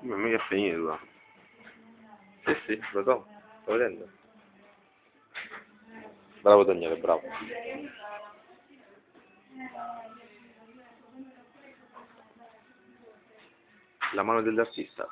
Ma mica è finito là. Sì, sì, lo so, sto vedendo. Bravo Daniele, bravo. La mano dell'artista.